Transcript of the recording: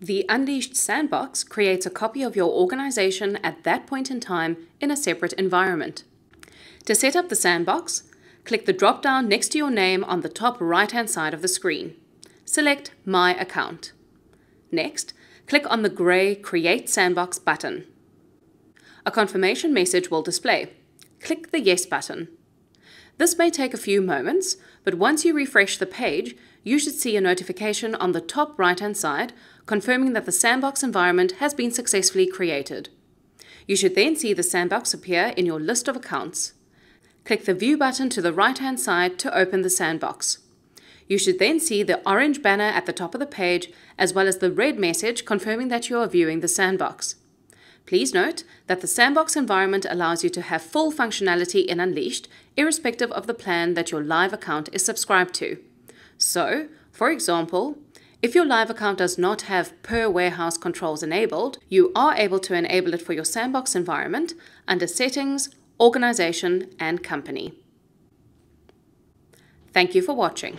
The Unleashed Sandbox creates a copy of your organization at that point in time in a separate environment. To set up the sandbox, click the drop down next to your name on the top right hand side of the screen. Select My Account. Next, click on the grey Create Sandbox button. A confirmation message will display. Click the Yes button. This may take a few moments, but once you refresh the page, you should see a notification on the top right hand side confirming that the sandbox environment has been successfully created. You should then see the sandbox appear in your list of accounts. Click the View button to the right hand side to open the sandbox. You should then see the orange banner at the top of the page as well as the red message confirming that you are viewing the sandbox. Please note that the sandbox environment allows you to have full functionality in Unleashed, irrespective of the plan that your live account is subscribed to. So, for example, if your live account does not have per warehouse controls enabled, you are able to enable it for your sandbox environment under Settings, Organization, and Company. Thank you for watching.